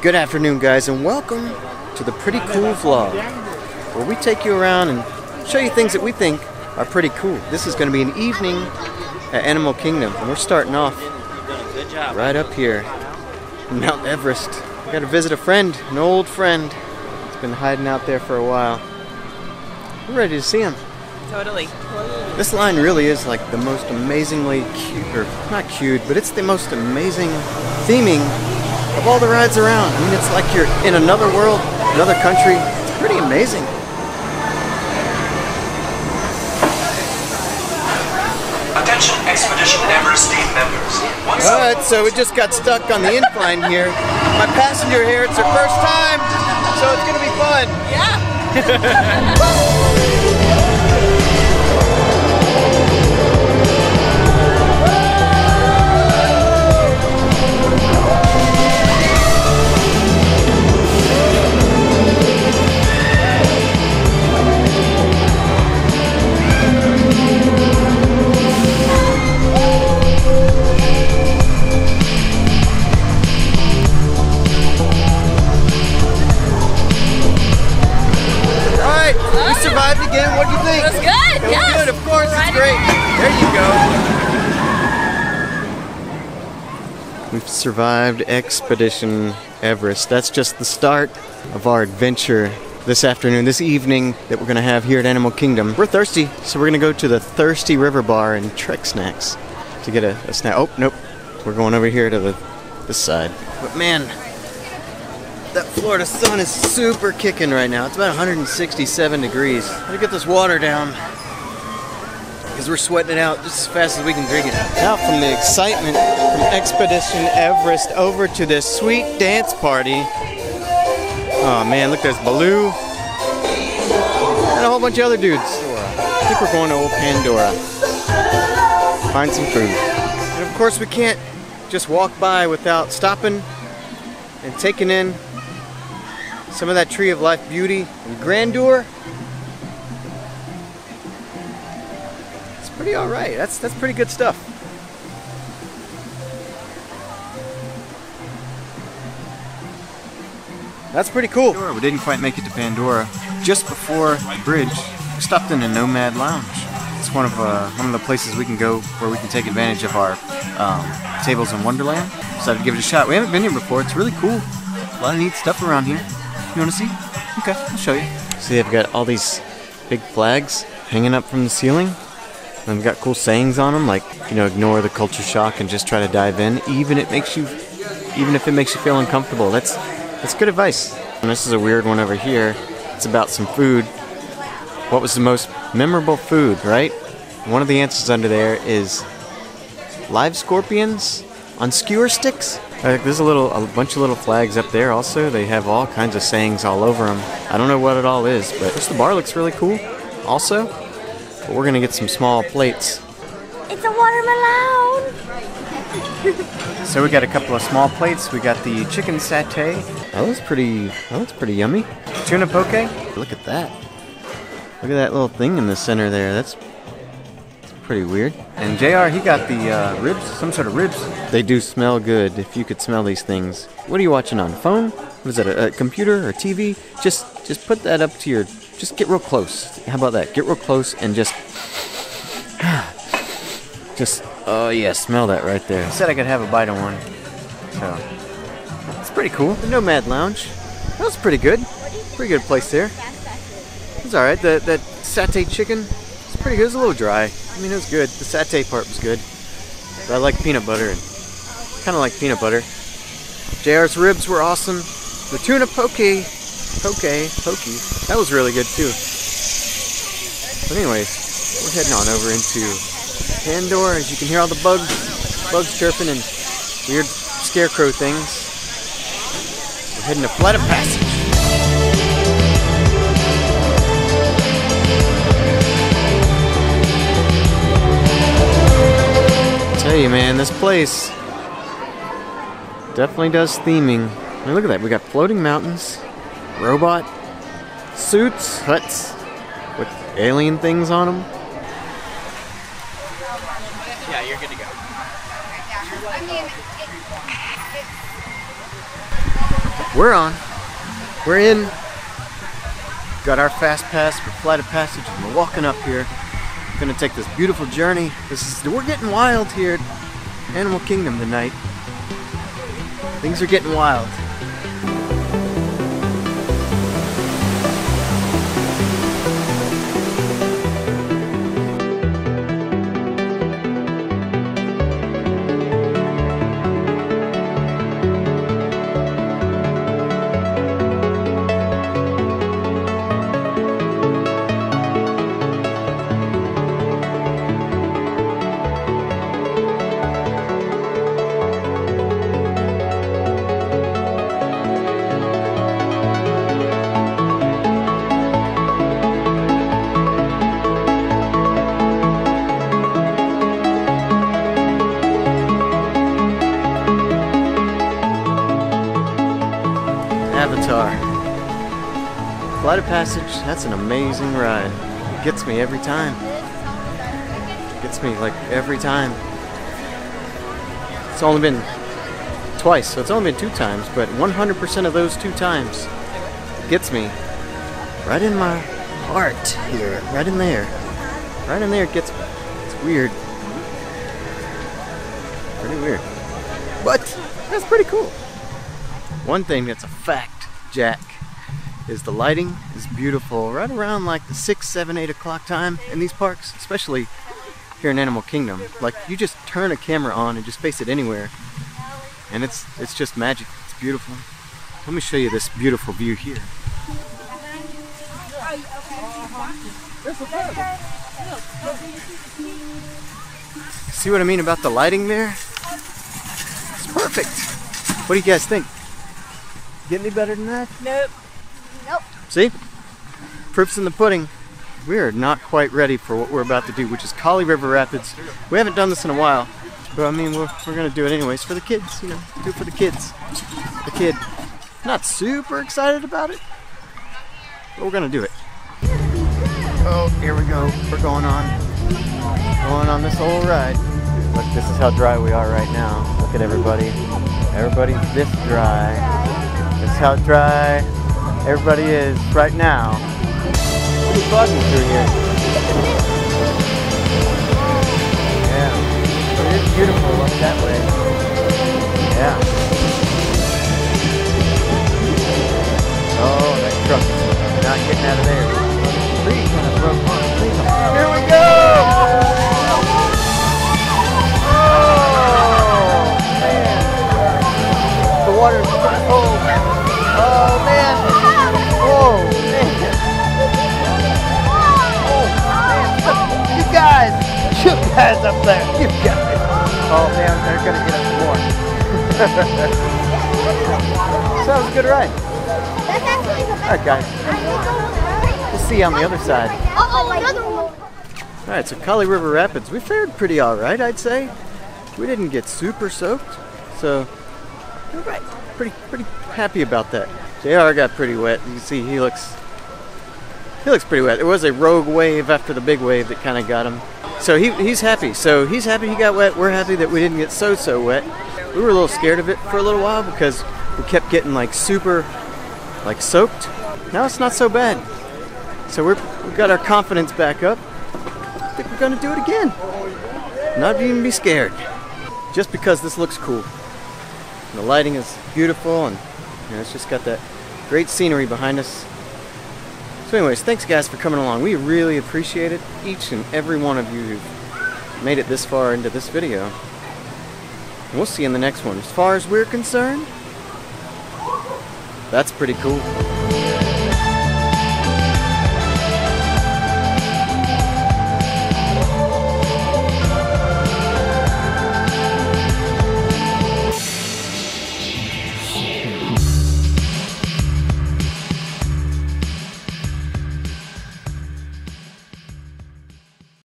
Good afternoon, guys, and welcome to the Pretty Cool Vlog, where we take you around and show you things that we think are pretty cool. This is going to be an evening at Animal Kingdom, and we're starting off right up here, Mount Everest. We got to visit a friend, an old friend. He's been hiding out there for a while. We're ready to see him. Totally. This line really is like the most amazingly cute, or not cute, but it's the most amazing theming of all the rides around. I mean, it's like you're in another world, another country. It's pretty amazing. Attention Expedition Everest team members. Once All right, so we just got stuck on the incline here. My passenger here, it's her first time, so it's gonna be fun. Yeah. survived Expedition Everest. That's just the start of our adventure this afternoon, this evening that we're going to have here at Animal Kingdom. We're thirsty, so we're going to go to the Thirsty River Bar and Trek Snacks to get a, a snack. Oh, nope. We're going over here to the this side. But man, that Florida sun is super kicking right now. It's about 167 degrees. Let me get this water down because we're sweating it out just as fast as we can drink it. Now, from the excitement from Expedition Everest over to this sweet dance party. Oh man, look, there's Baloo and a whole bunch of other dudes. I think we're going to Old Pandora. Find some food. And of course, we can't just walk by without stopping and taking in some of that tree of life beauty and grandeur. It's pretty all right. That's that's pretty good stuff. That's pretty cool. We didn't quite make it to Pandora. Just before the bridge, we stopped in a Nomad Lounge. It's one of uh, one of the places we can go where we can take advantage of our um, tables in Wonderland. Decided to give it a shot. We haven't been here before. It's really cool. A lot of neat stuff around here. You want to see? Okay, I'll show you. See, they've got all these big flags hanging up from the ceiling. And they've got cool sayings on them, like you know, ignore the culture shock and just try to dive in, even it makes you, even if it makes you feel uncomfortable. That's that's good advice. And this is a weird one over here. It's about some food. What was the most memorable food? Right? One of the answers under there is live scorpions on skewer sticks. There's a little, a bunch of little flags up there. Also, they have all kinds of sayings all over them. I don't know what it all is, but this the bar looks really cool. Also, but we're gonna get some small plates. It's a watermelon. So we got a couple of small plates. We got the chicken satay. That looks pretty. That looks pretty yummy. Tuna poke. Look at that. Look at that little thing in the center there. That's, that's pretty weird. And Jr. He got the uh, ribs, some sort of ribs. They do smell good. If you could smell these things. What are you watching on? Phone? What is that? A, a computer or TV? Just just put that up to your. Just get real close. How about that? Get real close and just. Just, oh yeah, smell that right there. I said I could have a bite of one. So, it's pretty cool. The Nomad Lounge. That was pretty good. Pretty good place there. It's alright. The, that satay chicken, it's pretty good. It was a little dry. I mean, it was good. The satay part was good. But I like peanut butter and kind of like peanut butter. JR's ribs were awesome. The tuna poke, poke, pokey, that was really good too. But anyways, we're heading on over into Pandora. As you can hear all the bugs, bugs chirping and weird scarecrow things. We're heading to Flight of Passage. Tell you, man, this place definitely does theming. I mean, look at that. We got floating mountains, robot suits, huts with alien things on them. Yeah, you're good to go. We're on. We're in. Got our fast pass for Flight of Passage, and we're walking up here. We're Gonna take this beautiful journey. This is we're getting wild here at Animal Kingdom tonight. Things are getting wild. Avatar. Flight of Passage, that's an amazing ride. It gets me every time. It gets me like every time. It's only been twice, so it's only been two times, but 100% of those two times gets me right in my heart here, right in there. Right in there it gets me. It's weird. Pretty weird. But that's pretty cool. One thing that's a fact, Jack, is the lighting is beautiful right around like the 6, 7, 8 o'clock time in these parks, especially here in Animal Kingdom. Like you just turn a camera on and just face it anywhere and it's it's just magic. It's beautiful. Let me show you this beautiful view here. See what I mean about the lighting there? It's perfect. What do you guys think? Get any better than that? Nope. Nope. See? Proof's in the pudding. We are not quite ready for what we're about to do, which is Kali River Rapids. We haven't done this in a while, but I mean, we're, we're going to do it anyways for the kids, you know, do it for the kids. The kid. Not super excited about it, but we're going to do it. Oh, here we go. We're going on. Going on this whole ride. Look, this is how dry we are right now. Look at everybody. Everybody's this dry. Is how dry everybody is right now. Pretty foggy through here. Yeah. But it is beautiful up that way. Yeah. Oh, that truck not getting out of there. You guys up there. You guys. Oh, man. They're going to get us more. so that was a good ride. That's actually the All right, guys. We'll see you on the other side. Uh-oh, another one. All right, so Kali River Rapids, we fared pretty all right, I'd say. We didn't get super soaked, so all right, pretty pretty happy about that. Jr. got pretty wet. You can see he looks he looks pretty wet. There was a rogue wave after the big wave that kind of got him, so he, he's happy. So he's happy he got wet. We're happy that we didn't get so so wet. We were a little scared of it for a little while because we kept getting like super like soaked. Now it's not so bad. So we're, we've got our confidence back up. I think we're gonna do it again. Not even be scared. Just because this looks cool. And the lighting is beautiful and you know, it's just got that great scenery behind us. So anyways, thanks guys for coming along. We really appreciate it. Each and every one of you who've made it this far into this video. We'll see you in the next one. As far as we're concerned, that's pretty cool.